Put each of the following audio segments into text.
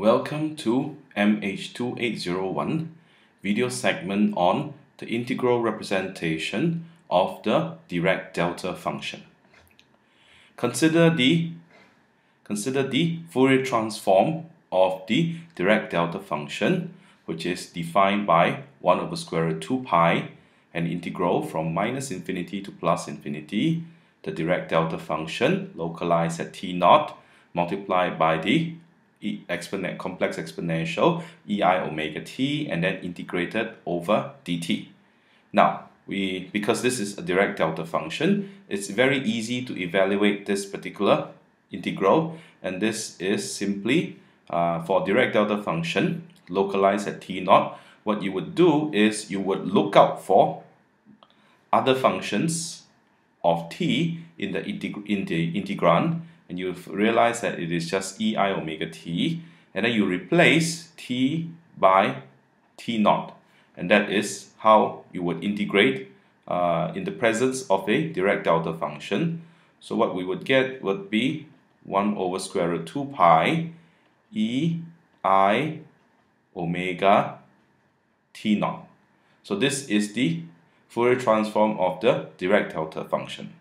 Welcome to MH2801 video segment on the integral representation of the Dirac delta function. Consider the consider the Fourier transform of the Dirac delta function which is defined by 1 over square root 2 pi and integral from minus infinity to plus infinity the Dirac delta function localized at t naught multiplied by the exponent complex exponential ei omega t and then integrated over dt. Now, we because this is a Dirac delta function, it's very easy to evaluate this particular integral and this is simply uh, for Dirac delta function localized at t naught what you would do is you would look out for other functions of t in the, in the integrand and you realize that it is just ei omega t and then you replace t by t naught. And that is how you would integrate uh, in the presence of a Dirac delta function. So what we would get would be 1 over square root 2 pi e i omega t naught. So this is the Fourier transform of the Dirac delta function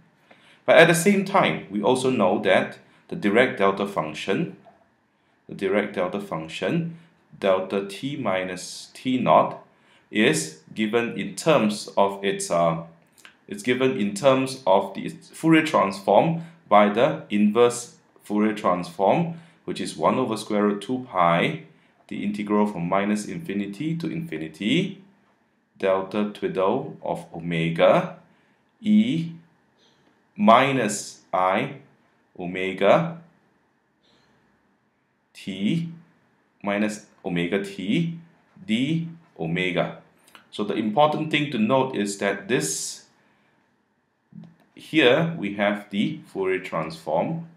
but at the same time, we also know that the Dirac delta function, the Dirac delta function, delta t minus t naught, is given in terms of its uh, it's given in terms of the Fourier transform by the inverse Fourier transform, which is 1 over square root 2 pi, the integral from minus infinity to infinity, delta twiddle of omega, e minus i omega t minus omega t d omega. So the important thing to note is that this here we have the Fourier transform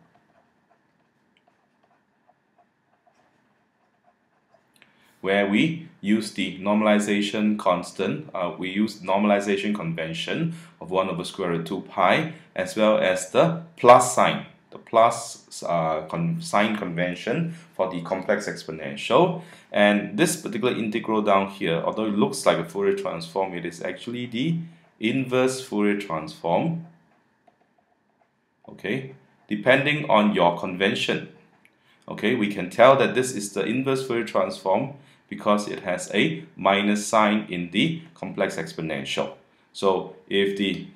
where we use the normalization constant, uh, we use normalization convention of 1 over square root 2 pi as well as the plus sign, the plus uh, con sign convention for the complex exponential. And this particular integral down here, although it looks like a Fourier transform, it is actually the inverse Fourier transform. Okay, depending on your convention. Okay, we can tell that this is the inverse Fourier transform because it has a minus sign in the complex exponential. So if the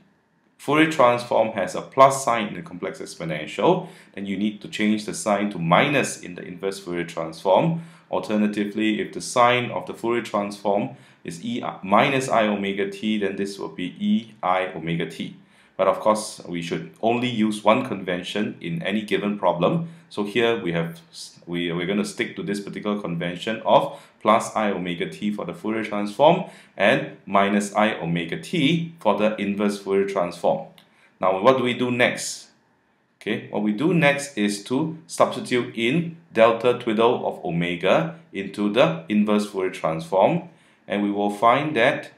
Fourier transform has a plus sign in the complex exponential, then you need to change the sign to minus in the inverse Fourier transform. Alternatively, if the sign of the Fourier transform is e minus i omega t, then this will be e i omega t. But of course, we should only use one convention in any given problem. So here we have we, we're going to stick to this particular convention of plus i omega t for the Fourier transform and minus i omega t for the inverse Fourier transform. Now what do we do next? Okay, what we do next is to substitute in delta twiddle of omega into the inverse Fourier transform and we will find that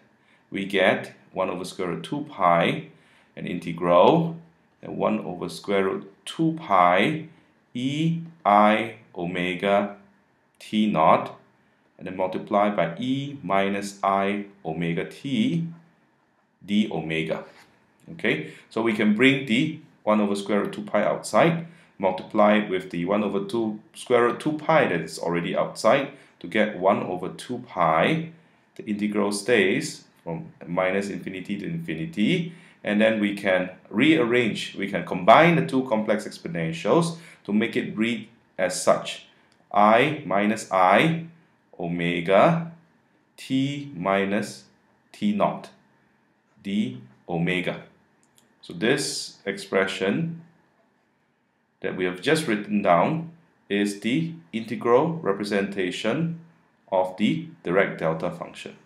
we get 1 over square root 2 pi an integral and 1 over square root 2 pi e i omega t naught and then multiply by e minus i omega t d omega. Okay, so we can bring the 1 over square root 2 pi outside, multiply it with the 1 over 2 square root 2 pi that is already outside to get 1 over 2 pi. The integral stays from minus infinity to infinity and then we can rearrange, we can combine the two complex exponentials to make it read as such. i minus i omega t minus t naught d omega. So this expression that we have just written down is the integral representation of the Dirac delta function.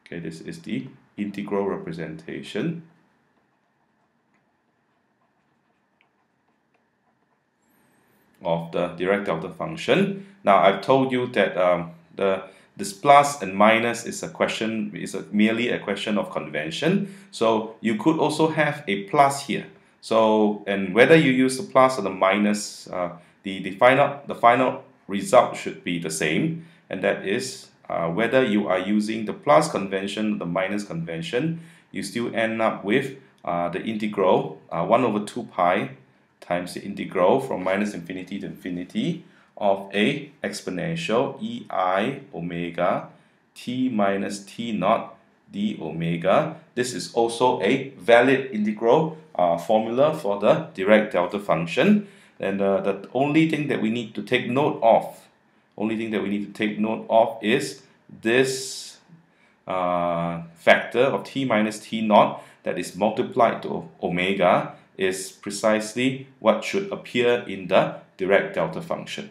Okay, this is the integral representation of the Dirac delta function. Now I've told you that um, the this plus and minus is a question is a, merely a question of convention. So you could also have a plus here. So and whether you use the plus or the minus, uh, the the final the final result should be the same, and that is uh, whether you are using the plus convention or the minus convention, you still end up with uh, the integral uh, 1 over 2 pi times the integral from minus infinity to infinity of a exponential ei omega t minus t naught d omega. This is also a valid integral uh, formula for the Dirac delta function. And uh, the only thing that we need to take note of, only thing that we need to take note of is this uh, factor of t minus t naught that is multiplied to omega is precisely what should appear in the Dirac delta function.